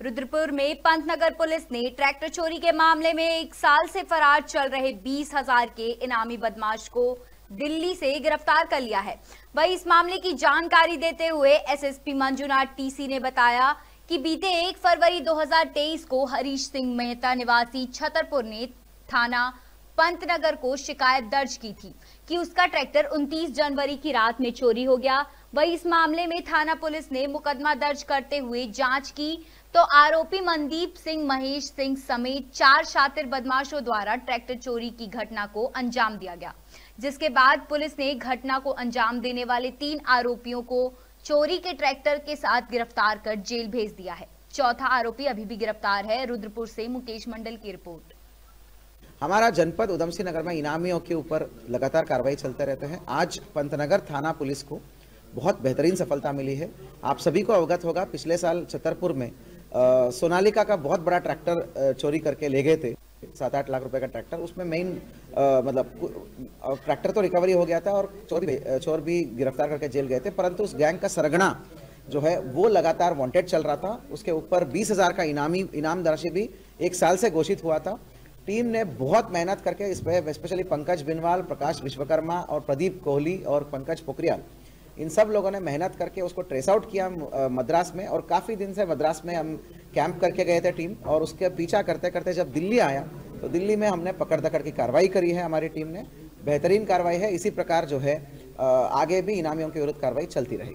रुद्रपुर में पंतनगर पुलिस ने ट्रैक्टर चोरी के मामले में एक साल से फरार चल रहे बीस हज़ार के इनामी बदमाश को दिल्ली से गिरफ़्तार कर लिया है। वही इस मामले की जानकारी देते हुए एसएसपी मंजुनाथ टीसी ने बताया कि बीते एक फरवरी 2023 को हरीश सिंह मेहता निवासी छतरपुर ने थाना पंतनगर को शिकायत दर्ज की थी कि उसका ट्रैक्टर 29 जनवरी की रात में चोरी हो गया। वही इस मामले में थाना पुलिस ने मुकदमा दर्ज करते हुए जाँच की। तो आरोपी मनदीप सिंह, महेश सिंह समेत चार शातिर बदमाशों द्वारा ट्रैक्टर चोरी की घटना को अंजाम दिया गया, जिसके बाद पुलिस ने घटना को अंजाम देने वाले तीन आरोपियों को चोरी के ट्रैक्टर के साथ गिरफ़्तार कर जेल भेज दिया है। चौथा आरोपी अभी भी गिरफ़्तार है। रुद्रपुर से मुकेश मंडल की रिपोर्ट। हमारा जनपद उधम सिंह नगर में इनामियों के ऊपर लगातार कार्रवाई चलते रहते हैं। आज पंतनगर थाना पुलिस को बहुत बेहतरीन सफलता मिली है। आप सभी को अवगत होगा, पिछले साल छतरपुर में सोनालिका का बहुत बड़ा ट्रैक्टर चोरी करके ले गए थे। सात आठ लाख रुपए का ट्रैक्टर, उसमें मेन मतलब ट्रैक्टर तो रिकवरी हो गया था और चोर भी चोर भी गिरफ़्तार करके जेल गए थे, परंतु उस गैंग का सरगना जो है, वो लगातार वांटेड चल रहा था। उसके ऊपर बीस हज़ार का इनामी, इनाम राशि भी एक साल से घोषित हुआ था। टीम ने बहुत मेहनत करके इस पर स्पेशली पंकज बिनवाल, प्रकाश विश्वकर्मा और प्रदीप कोहली और पंकज पोखरियाल, इन सब लोगों ने मेहनत करके उसको ट्रेस आउट किया मद्रास में और काफ़ी दिन से मद्रास में हम कैंप करके गए थे टीम और उसके पीछा करते करते जब दिल्ली आया तो दिल्ली में हमने पकड़ दकड़ की कार्रवाई करी है हमारी टीम ने। बेहतरीन कार्रवाई है, इसी प्रकार जो है आगे भी इनामियों के विरुद्ध कार्रवाई चलती रहेगी।